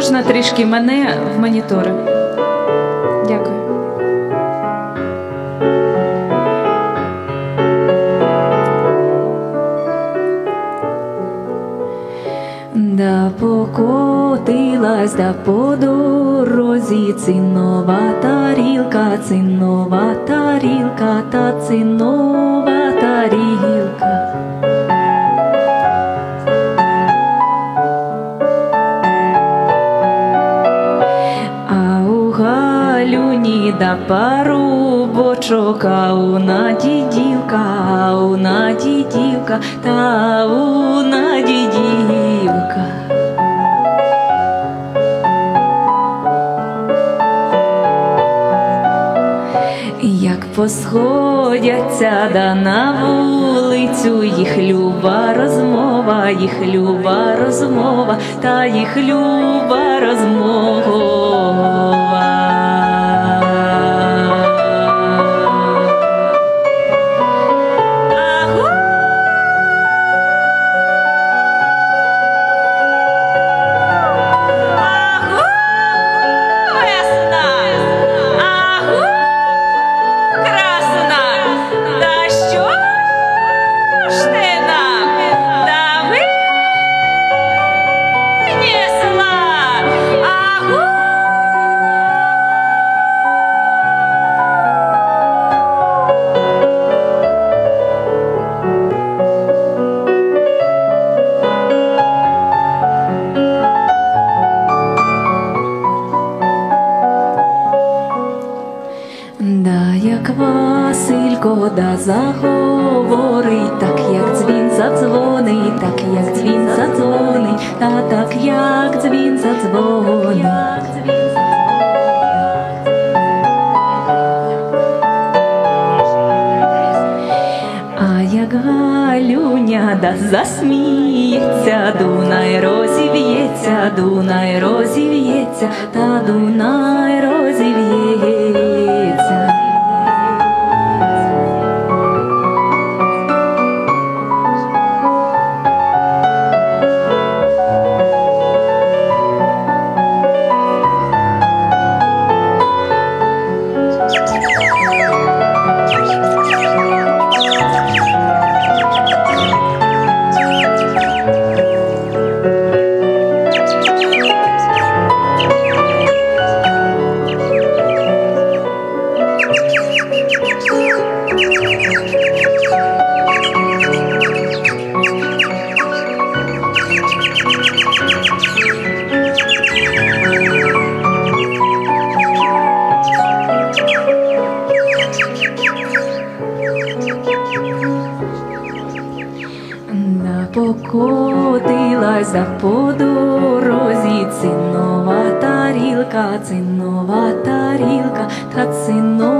можна трішки мене в монітори? Дякую. Да покотилась, да по дорозі цинова тарілка, цинова тарілка, та цинова галюні да парубочок, а у наді дівка, а у наді дівка, та у наді дівка. Як посходяться да на вулицю, їх люба розмова, їх люба розмова, та їх люба розмова. Як Василько да заговорить, так як дзвін задзвонить, так як дзвін задзвонить, та так як дзвін задзвонить. А як Галюня да засміється, Дунай розів'ється, Дунай розів'ється, та Дунай розів'ється. Да по дорозі, цинова тарілка, цинова тарілка, та цинова